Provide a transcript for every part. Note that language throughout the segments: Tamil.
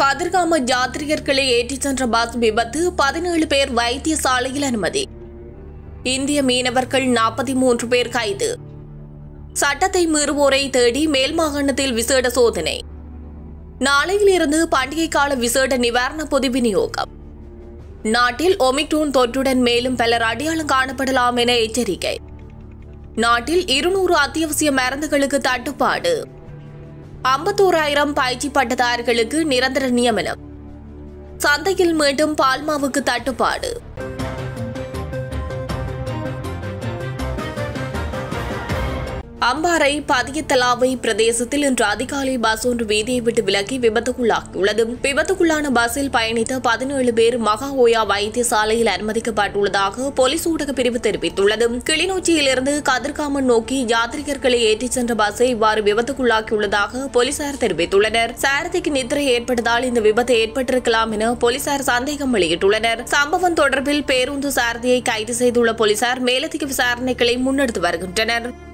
கதிர்காம யாத்ரிகர்களை ஏற்றிச் சென்ற பஸ் விபத்து பதினேழு பேர் வைத்தியசாலையில் அனுமதி. இந்திய மீனவர்கள் நாற்பத்தி மூன்று பேர் கைது. சட்டத்தை மீறுவோரை தேடி மேல் மாகாணத்தில் விசேட சோதனை. நாளையிலிருந்து பண்டிகை கால விசேட நிவாரண பொது விநியோகம். நாட்டில் ஒமிக்ரோன் தொற்றுடன் மேலும் பலர் அடையாளம் காணப்படலாம் என எச்சரிக்கை. நாட்டில் இருநூறு அத்தியாவசிய மருந்துகளுக்கு தட்டுப்பாடு. ஐம்பத்தோராயிரம் பயிற்சி பட்டதாரிகளுக்கு நிரந்தர நியமனம். சந்தையில் மீண்டும் பால்மாவுக்கு தட்டுப்பாடு. அம்பாறை பதியத்தலாவை பிரதேசத்தில் இன்று அதிகாலை பஸ் ஒன்று வீதியை விட்டு விலகி விபத்துக்குள்ளாகியுள்ளது விபத்துக்குள்ளான பஸ்ஸில் பயணித்த பதினேழு பேர் மகா ஓயா வைத்தியசாலையில் அனுமதிக்கப்பட்டுள்ளதாக போலீஸ் ஊடக பிரிவு தெரிவித்துள்ளது. கிளிநொச்சியிலிருந்து கதிர்காமன் நோக்கி யாத்ரிகர்களை ஏற்றிச் சென்ற பஸ்ஸை இவ்வாறு விபத்துக்குள்ளாக்கியுள்ளதாக போலீசார் தெரிவித்துள்ளனர். சாரதிக்கு நித்திரை ஏற்பட்டதால் இந்த விபத்து ஏற்பட்டிருக்கலாம் என போலீசார் சந்தேகம் வெளியிட்டுள்ளனர். சம்பவம் தொடர்பில் பேருந்து சாரதியை கைது செய்துள்ள போலீசார் மேலதிக விசாரணைகளை முன்னெடுத்து வருகின்றனர்.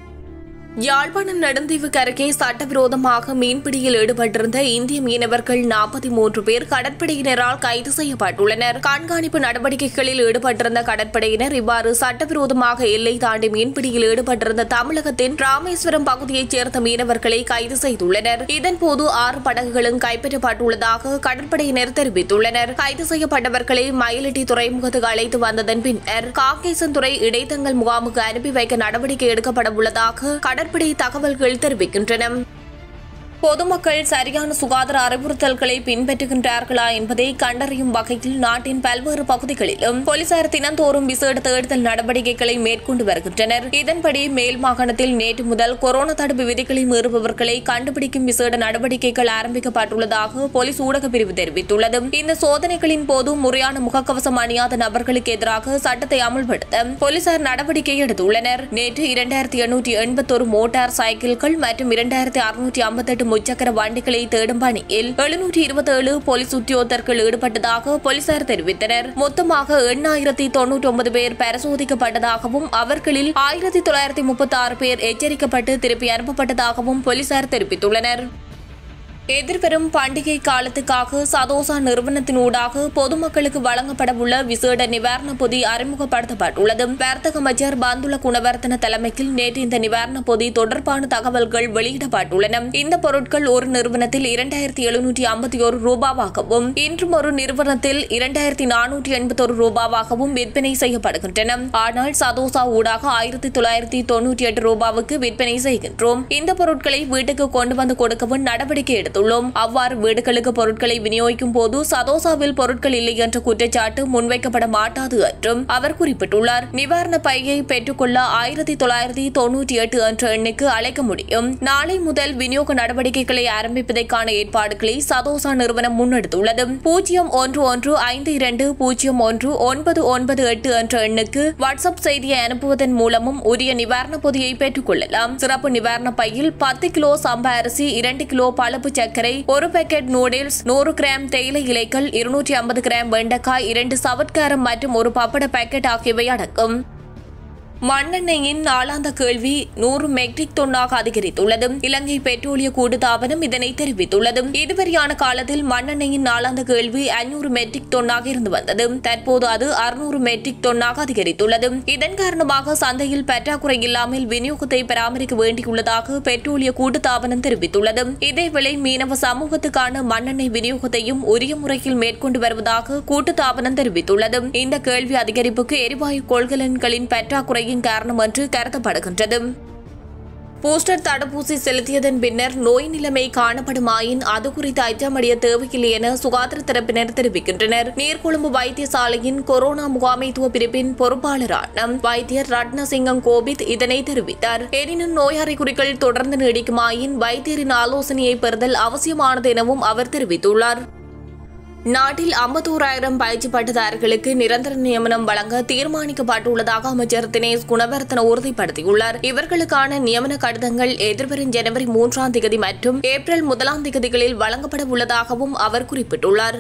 யாழ்ப்பாணம் நடந்தீவு அருகே சட்டவிரோதமாக மீன்பிடியில் ஈடுபட்டிருந்த இந்திய மீனவர்கள் நாற்பத்தி மூன்று பேர் கடற்படையினரால் கைது செய்யப்பட்டுள்ளனர். கண்காணிப்பு நடவடிக்கைகளில் ஈடுபட்டிருந்த கடற்படையினர் இவ்வாறு சட்டவிரோதமாக எல்லை தாண்டி மீன்பிடியில் ஈடுபட்டிருந்த தமிழகத்தின் ராமேஸ்வரம் பகுதியைச் சேர்ந்த மீனவர்களை கைது செய்துள்ளனர். இதன்போது ஆறு படகுகளும் கைப்பற்றப்பட்டுள்ளதாக கடற்படையினர் தெரிவித்துள்ளனர். கைது செய்யப்பட்டவர்களை மயிலட்டி துறைமுகத்துக்கு அழைத்து வந்ததன் பின்னர் காங்கேசன்துறை இடைத்தங்கல் முகாமுக்கு அனுப்பி வைக்க நடவடிக்கை எடுக்கப்பட உள்ளதாக கடற்படை தகவல்கள் தெரிவிக்கின்றன. பொதுமக்கள் சரியான சுகாதார அறிவுறுத்தல்களை பின்பற்றுகின்றார்களா என்பதை கண்டறியும் வகையில் நாட்டின் பல்வேறு பகுதிகளிலும் போலீசார் தினந்தோறும் விசேட தேடுதல் நடவடிக்கைகளை மேற்கொண்டு வருகின்றனர். இதன்படி மேல் மாகாணத்தில் நேற்று முதல் கொரோனா தடுப்பு விதிகளை மீறுபவர்களை கண்டுபிடிக்கும் விசேட நடவடிக்கைகள் ஆரம்பிக்கப்பட்டுள்ளதாக போலீஸ் ஊடக பிரிவு தெரிவித்துள்ளது. இந்த சோதனைகளின் போது முறையான முகக்கவசம் அணியாத நபர்களுக்கு எதிராக சட்டத்தை அமல்படுத்த போலீசார் நடவடிக்கை எடுத்துள்ளனர். நேற்று இரண்டாயிரத்தி எண்ணூற்றி எண்பத்தொரு மோட்டார் சைக்கிள்கள் மற்றும் இரண்டாயிரத்தி அறுநூற்றி ஐம்பத்தெட்டு முச்சக்கர வண்டிகளை தேடும் பணியில் எழுநூற்றி இருபத்தி ஏழு போலீஸ் உத்தியோகத்தர்கள் ஈடுபட்டதாக போலீசார் தெரிவித்தனர். மொத்தமாக எண்ணாயிரத்தி தொன்னூற்றி ஒன்பது பேர் பரிசோதிக்கப்பட்டதாகவும் அவர்களில் ஆயிரத்தி தொள்ளாயிரத்தி முப்பத்தி ஆறு பேர் எச்சரிக்கப்பட்டு திருப்பி அனுப்பப்பட்டதாகவும் போலீசார் தெரிவித்துள்ளனர். எதிர்வரும் பண்டிகை காலத்துக்காக சதோசா நிறுவனத்தினூடாக பொதுமக்களுக்கு வழங்கப்படவுள்ள விசேட நிவாரண பொதி அறிமுகப்படுத்தப்பட்டுள்ளது. வர்த்தக அமைச்சர் பந்துல குணவர்த்தன தலைமையில் நேற்று இந்த நிவாரண பொதி தொடர்பான தகவல்கள் வெளியிடப்பட்டுள்ளன. இந்த பொருட்கள் ஒரு நிறுவனத்தில் இரண்டாயிரத்தி எழுநூற்றி ஐம்பத்தி ஒரு ரூபாவாகவும் இன்றும் ஒரு நிறுவனத்தில் இரண்டாயிரத்தி நானூற்றி எண்பத்தொரு ரூபாவாகவும் விற்பனை செய்யப்படுகின்றன. ஆனால் சதோசா ஊடாக ஆயிரத்தி தொள்ளாயிரத்தி தொன்னூற்றி எட்டு ரூபாவுக்கு விற்பனை செய்கின்றோம். இந்த பொருட்களை வீட்டுக்கு கொண்டு வந்து கொடுக்கவும் நடவடிக்கை எடுத்துள்ளோம் அவ்வாறு வீடுகளுக்கு பொருட்களை விநியோகிக்கும் போது சதோசாவில் பொருட்கள் இல்லை என்ற குற்றச்சாட்டு முன்வைக்கப்பட மாட்டாது என்றும் அவர் குறிப்பிட்டுள்ளார். நிவாரண பையை பெற்றுக்கொள்ள ஆயிரத்தி தொள்ளாயிரத்தி தொன்னூற்றி எட்டு என்ற எண்ணுக்கு அழைக்க முடியும். நாளை முதல் விநியோக நடவடிக்கைகளை ஆரம்பிப்பதற்கான ஏற்பாடுகளை சதோசா நிறுவனம் முன்னெடுத்துள்ளது. பூஜ்ஜியம் ஒன்று ஒன்று ஐந்து இரண்டு பூஜ்ஜியம் ஒன்று ஒன்பது ஒன்பது எட்டு என்ற எண்ணுக்கு வாட்ஸ்அப் செய்தியை அனுப்புவதன் மூலமும் உரிய நிவாரண பொதியை பெற்றுக் கொள்ளலாம் சிறப்பு நிவாரண பையில் பத்து கிலோ சம்பா அரிசி இரண்டு கிலோ பழுப்பு சர்க்கரை ஒரு பேக்கெட் நூடுல்ஸ் நூறு கிராம் தேயிலை இலைகள் இருநூற்றி ஐம்பது கிராம் வெண்டைக்காய் இரண்டு சவட்காரம் மற்றும் ஒரு பப்பட பாக்கெட் ஆகியவை அடங்கும் மண்ணெண்ணெயின் நாளாந்த கேள்வி நூறு மெட்ரிக் தொன்னாக அதிகரித்துள்ளது. இலங்கை பெட்ரோலிய கூட்டுத்தாபனம் இதனை தெரிவித்துள்ளது. இதுவரையான காலத்தில் மண்ணெண்ணெயின் நாளாந்த கேள்வி ஐநூறு மெட்ரிக் தொன்னாக இருந்து வந்தது. தற்போது அது அறுநூறு மெட்ரிக் தொன்னாக அதிகரித்துள்ளது. இதன் காரணமாக சந்தையில் பற்றாக்குறை இல்லாமல் விநியோகத்தை பராமரிக்க வேண்டியுள்ளதாக பெட்ரோலிய கூட்டுத்தாபனம் தெரிவித்துள்ளது. இதேவேளை மீனவ சமூகத்துக்கான மண்ணெண்ணெய் விநியோகத்தையும் உரிய முறையில் மேற்கொண்டு வருவதாக கூட்டுத்தாபனம் தெரிவித்துள்ளது. இந்த கேள்வி அதிகரிப்புக்கு எரிவாயு கொள்கலன்களின் பற்றாக்குறை நோயின் காரணம் என்று கருதப்படுகின்றது. பூஸ்டர் தடுப்பூசி செலுத்தியதன் பின்னர் நோய் நிலைமை காணப்படுமாயின் அது குறித்து அச்சமடைய தேவையில்லை என சுகாதார தரப்பினர் தெரிவிக்கின்றனர். நீர்கொழும்பு வைத்தியசாலையின் கொரோனா முகாமைத்துவ பிரிவின் பொறுப்பாளரான வைத்தியர் ரட்னசிங்கம் கோபித் இதனை தெரிவித்தார். எனினும் நோய் அறிகுறிகள் தொடர்ந்து நீடிக்குமாயின் வைத்தியரின் ஆலோசனையை பெறுதல் அவசியமானது எனவும் அவர் தெரிவித்துள்ளார். நாட்டில் ஐம்பத்தோராயிரம் பயிற்சி பட்டதாரிகளுக்கு நிரந்தர நியமனம் வழங்க தீர்மானிக்கப்பட்டுள்ளதாக அமைச்சர் தினேஷ் குணவர்த்தன உறுதிப்படுத்தியுள்ளார். இவர்களுக்கான நியமன கடிதங்கள் எதிர்வரும் ஜனவரி மூன்றாம் தேதி மற்றும் ஏப்ரல் முதலாம் தேதிகளில் வழங்கப்பட உள்ளதாகவும் அவர் குறிப்பிட்டுள்ளார்.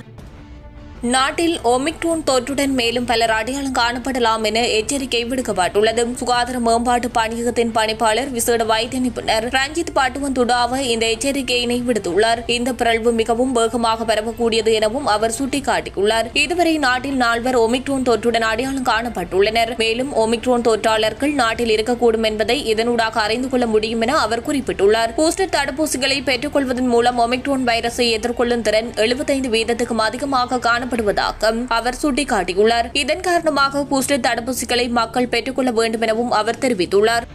நாட்டில் ஒமிக்ரோன் தொற்றுடன் மேலும் பலர் அடையாளம் காணப்படலாம் என எச்சரிக்கை விடுக்கப்பட்டுள்ளது. சுகாதார மேம்பாட்டு பணியகத்தின் பணிப்பாளர் விசேட வைத்திய நிபுணர் ரஞ்சித் பாட்டுவன் துடாவ இந்த எச்சரிக்கையினை விடுத்துள்ளார். இந்த பிறழ்வு மிகவும் வேகமாக பரவக்கூடியது எனவும் அவர் சுட்டிக்காட்டியுள்ளார். இதுவரை நாட்டில் நால்வர் ஒமிக்ரோன் தொற்றுடன் அடையாளம் காணப்பட்டுள்ளனர். மேலும் ஒமிக்ரோன் தொற்றாளர்கள் நாட்டில் இருக்கக்கூடும் என்பதை இதனூடாக அறிந்து கொள்ள முடியும் என அவர் குறிப்பிட்டுள்ளார். பூஸ்டர் தடுப்பூசிகளை பெற்றுக் கொள்வதன் மூலம் ஒமிக்ரோன் வைரஸை எதிர்கொள்ளும் திறன் எழுபத்தைந்து வீதத்துக்கும் அதிகமாக காணப்படுவதாக அவர் சுட்டிக்காட்டியுள்ளார். இதன் காரணமாக பூஸ்டர் தடுப்பூசிகளை மக்கள் பெற்றுக்கொள்ள வேண்டும் எனவும் அவர் தெரிவித்துள்ளார்.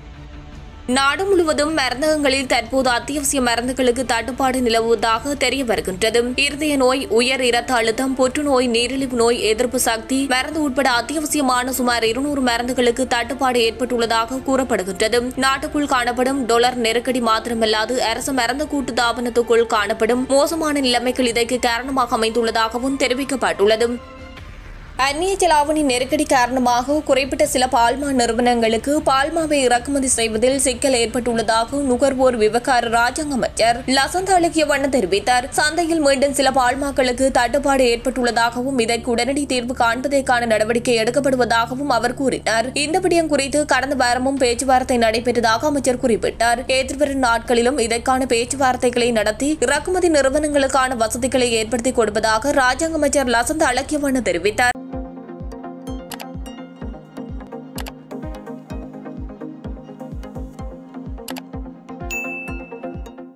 நாடு முழுவதும் மருந்தகங்களில் தற்போது அத்தியாவசிய மருந்துகளுக்கு தட்டுப்பாடு நிலவுவதாக தெரிய வருகின்றது. இருதய நோய் உயர் இரத்த அழுத்தம் புற்றுநோய் நீரிழிவு நோய் எதிர்ப்பு சக்தி மருந்து உட்பட அத்தியாவசியமான சுமார் இருநூறு மருந்துகளுக்கு தட்டுப்பாடு ஏற்பட்டுள்ளதாக கூறப்படுகின்றது. நாட்டுக்குள் காணப்படும் டொலர் நெருக்கடி மாத்திரமல்லாது அரசு மருந்து கூட்டு தாபனத்துக்குள் காணப்படும் மோசமான நிலைமைகள் இதற்கு காரணமாக அமைந்துள்ளதாகவும் தெரிவிக்கப்பட்டுள்ளது. அந்நிய செலாவணி நெருக்கடி காரணமாக குறிப்பிட்ட சில பால்மா நிறுவனங்களுக்கு பால்மாவை இறக்குமதி செய்வதில் சிக்கல் ஏற்பட்டுள்ளதாக நுகர்வோர் விவகார ராஜாங்க அமைச்சர் லசந்த் அழகியவண்ண தெரிவித்தார். சந்தையில் மீண்டும் சில பால்மாக்களுக்கு தட்டுப்பாடு ஏற்பட்டுள்ளதாகவும் இதற்கு உடனடி தீர்வு காண்பதற்கான நடவடிக்கை எடுக்கப்படுவதாகவும் அவர் கூறினார். இந்த விடயம் குறித்து கடந்த வாரமும் பேச்சுவார்த்தை நடைபெற்றதாக அமைச்சர் குறிப்பிட்டார். எதிர்வரும் நாட்களிலும் இதற்கான பேச்சுவார்த்தைகளை நடத்தி இறக்குமதி நிறுவனங்களுக்கான வசதிகளை ஏற்படுத்திக் கொடுப்பதாக ராஜாங்க அமைச்சர் லசந்த் அழகியவண்ண தெரிவித்தார்.